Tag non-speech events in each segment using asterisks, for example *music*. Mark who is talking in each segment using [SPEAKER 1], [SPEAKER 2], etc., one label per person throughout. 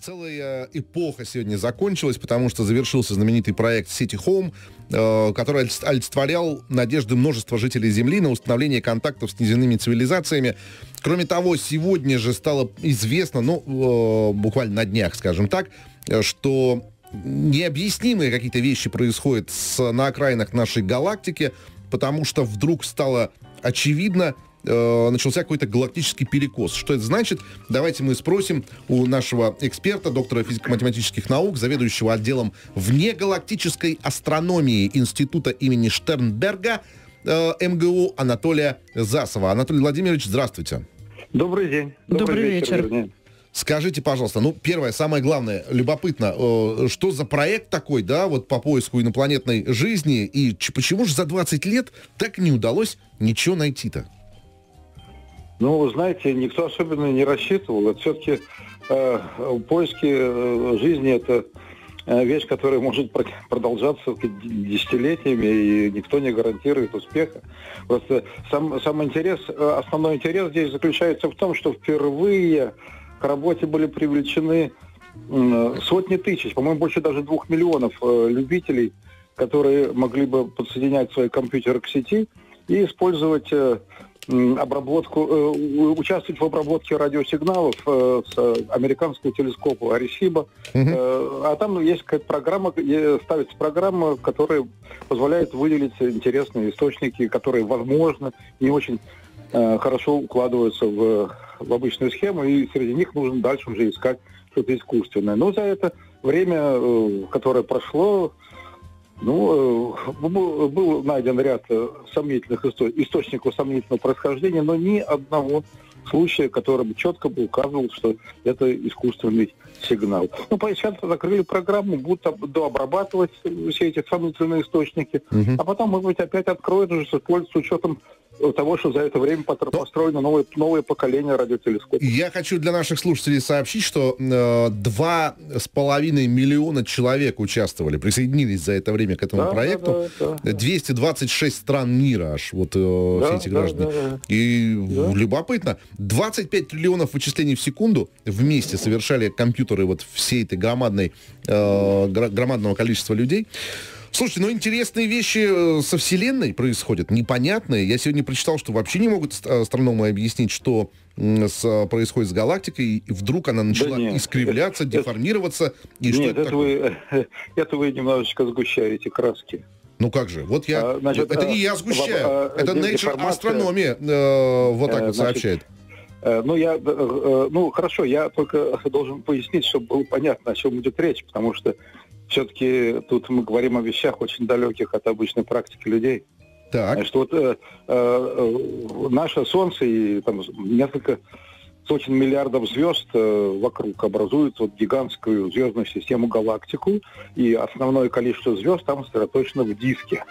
[SPEAKER 1] целая эпоха сегодня закончилась, потому что завершился знаменитый проект City Home, э, который олицетворял надежды множества жителей Земли на установление контактов с неземными цивилизациями. Кроме того, сегодня же стало известно, ну, э, буквально на днях, скажем так, что необъяснимые какие-то вещи происходят с, на окраинах нашей галактики, потому что вдруг стало очевидно, э, начался какой-то галактический перекос. Что это значит? Давайте мы спросим у нашего эксперта, доктора физико-математических наук, заведующего отделом внегалактической астрономии Института имени Штернберга э, МГУ Анатолия Засова. Анатолий Владимирович, здравствуйте.
[SPEAKER 2] Добрый день.
[SPEAKER 3] Добрый, Добрый вечер. вечер.
[SPEAKER 1] Скажите, пожалуйста, ну, первое, самое главное, любопытно, э, что за проект такой, да, вот по поиску инопланетной жизни, и почему же за 20 лет так не удалось ничего найти-то?
[SPEAKER 2] Ну, вы знаете, никто особенно не рассчитывал. Это все-таки э, поиски э, жизни это э, вещь, которая может продолжаться десятилетиями, и никто не гарантирует успеха. Просто сам, сам интерес, э, основной интерес здесь заключается в том, что впервые к работе были привлечены сотни тысяч, по-моему, больше даже двух миллионов э, любителей, которые могли бы подсоединять свои компьютеры к сети и использовать э, обработку, э, участвовать в обработке радиосигналов с американского телескопа Аресиба. Угу. А там есть какая-то программа, ставится программа, которая позволяет выделить интересные источники, которые, возможно, не очень хорошо укладываются в в обычную схему, и среди них нужно дальше уже искать что-то искусственное. Но за это время, э, которое прошло, ну, э, был найден ряд э, сомнительных источников сомнительного происхождения, но ни одного случая, который бы четко бы указывал, что это искусственный сигнал. Ну, сейчас закрыли программу, будут дообрабатывать все эти сомнительные источники, угу. а потом, может быть, опять откроют уже с учетом того, что за это время построено новое, новое поколение радиотелескопов.
[SPEAKER 1] Я хочу для наших слушателей сообщить, что э, два с половиной миллиона человек участвовали, присоединились за это время к этому да, проекту. Да, да, да. 226 стран мира аж, вот э, да, все эти граждане. Да, да, И да. любопытно, 25 триллионов вычислений в секунду вместе совершали компьютеры вот всей этой громадной, э, громадного количества людей. Слушайте, ну интересные вещи э, со Вселенной происходят, непонятные. Я сегодня прочитал, что вообще не могут астрономы объяснить, что с, происходит с галактикой, и вдруг она начала да нет, искривляться, это, деформироваться. И
[SPEAKER 2] нет, что это, это вы, *laughs* это вы немножечко сгущаете краски.
[SPEAKER 1] Ну как же? Вот я... А, значит, это не я а, сгущаю. А, это Nature Astronomy э, вот так э, вот значит, сообщает.
[SPEAKER 2] Э, ну, я, ну, хорошо, я только *laughs* должен пояснить, чтобы было понятно, о чем идет речь, потому что все-таки тут мы говорим о вещах очень далеких от обычной практики людей. Так. Что вот э, э, наше Солнце и там несколько сотен миллиардов звезд э, вокруг образуют вот гигантскую звездную систему галактику, и основное количество звезд там сосредоточено в диске.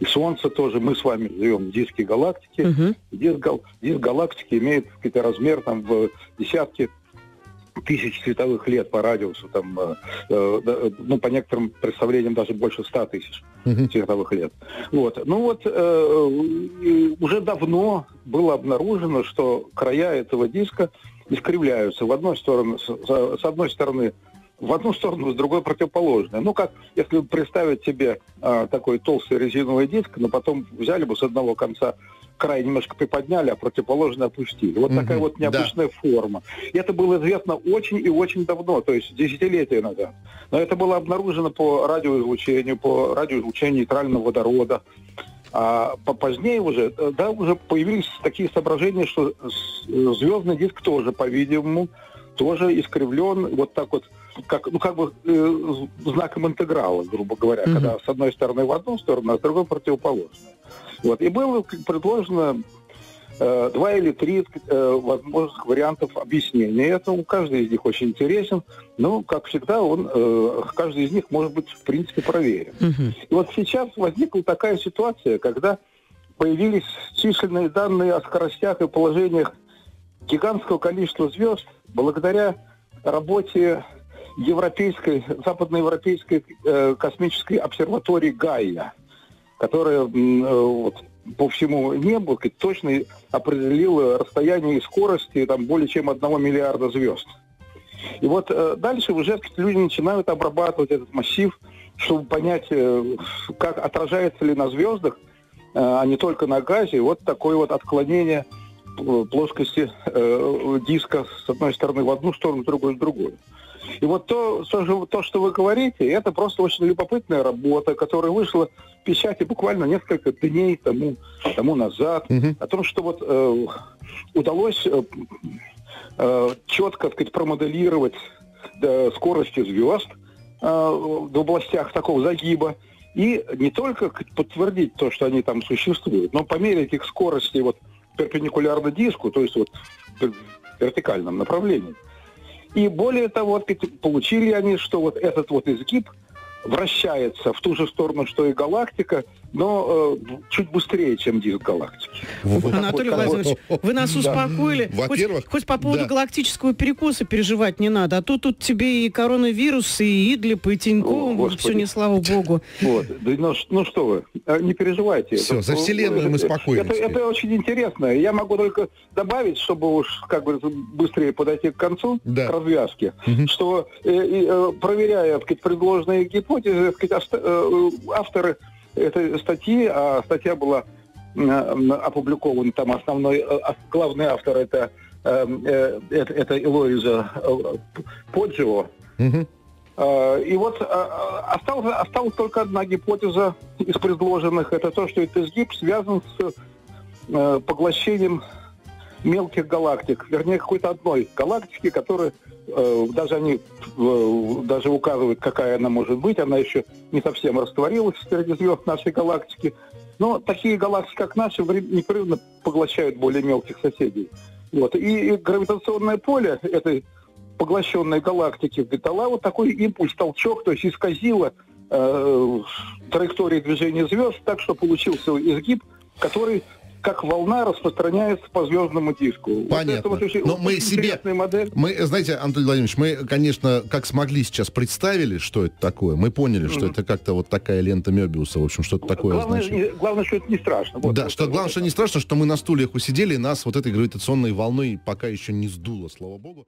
[SPEAKER 2] И Солнце тоже мы с вами живем в диске галактики. Угу. Диск, диск галактики имеет какой-то размер там в десятки тысяч световых лет по радиусу, там, э, э, ну, по некоторым представлениям даже больше ста тысяч uh-huh. световых лет. Вот. Ну вот э, уже давно было обнаружено, что края этого диска искривляются. В одной сторону, с, с одной стороны в одну сторону, с другой противоположную. Ну, как если представить себе э, такой толстый резиновый диск, но потом взяли бы с одного конца край немножко приподняли, а противоположный опустили. Вот угу, такая вот необычная да. форма. И это было известно очень и очень давно, то есть десятилетия назад. Но это было обнаружено по радиоизлучению, по радиоизлучению нейтрального водорода. А позднее уже, да, уже появились такие соображения, что звездный диск тоже, по-видимому, тоже искривлен вот так вот, как, ну, как бы э, знаком интеграла, грубо говоря, mm-hmm. когда с одной стороны в одну сторону, а с другой противоположную. Вот. И было предложено э, два или три э, возможных вариантов объяснения этому. Каждый из них очень интересен, но, как всегда, он, э, каждый из них может быть, в принципе, проверен. Угу. И вот сейчас возникла такая ситуация, когда появились численные данные о скоростях и положениях гигантского количества звезд благодаря работе европейской, западноевропейской э, космической обсерватории Гайя которая э, вот, по всему небу точно определила расстояние и скорости там, более чем одного миллиарда звезд. И вот э, дальше уже люди начинают обрабатывать этот массив, чтобы понять, э, как отражается ли на звездах, а не только на газе, вот такое вот отклонение плоскости э, диска с одной стороны в одну сторону, с другой в другую. И вот то, то, то, что вы говорите, это просто очень любопытная работа, которая вышла в печати буквально несколько дней тому, тому назад, угу. о том, что вот э, удалось э, э, четко, так сказать, промоделировать э, скорости звезд э, в областях такого загиба, и не только подтвердить то, что они там существуют, но померить их скорости вот перпендикулярно диску, то есть вот в вертикальном направлении. И более того, получили они, что вот этот вот изгиб – вращается в ту же сторону, что и галактика, но э, чуть быстрее, чем диск галактики.
[SPEAKER 3] Вот Анатолий вот, Владимирович, вот, вы нас успокоили. Во-первых, хоть, хоть по поводу да. галактического перекоса переживать не надо, а то тут тебе и коронавирус, и Идлип, и Тинькофф, все не слава *laughs* богу.
[SPEAKER 2] Вот. Да, ну, ну что вы, а, не переживайте.
[SPEAKER 1] Все, это, за вселенную мы спокойны.
[SPEAKER 2] Это, это, это очень интересно. Я могу только добавить, чтобы уж, как бы, быстрее подойти к концу, да. к развязке, угу. что э, э, проверяя предложенные гипотезы, гипотезы, сказать, э, авторы этой статьи, а статья была опубликована, там основной, э, главный автор это, э, это, это Элоиза Поджио. Угу. И вот осталась, осталась только одна гипотеза из предложенных. Это то, что этот изгиб связан с поглощением мелких галактик, вернее, какой-то одной галактики, которая э, даже они э, даже указывают, какая она может быть, она еще не совсем растворилась среди звезд нашей галактики. Но такие галактики, как наши, непрерывно поглощают более мелких соседей. Вот. И, гравитационное поле этой поглощенной галактики дала вот такой импульс, толчок, то есть исказило э, траектории движения звезд так, что получился изгиб, который как волна распространяется по звездному диску.
[SPEAKER 1] Понятно. Вот очень, Но очень мы себе, модель. мы, знаете, Антон Владимирович, мы, конечно, как смогли сейчас представили, что это такое. Мы поняли, mm-hmm. что это как-то вот такая лента Мебиуса, в общем, что-то такое.
[SPEAKER 2] Главное, не, главное, что это не страшно.
[SPEAKER 1] Вот, да, вот, что вот, главное, что не страшно, что мы на стульях усидели, и нас вот этой гравитационной волной пока еще не сдуло, слава богу.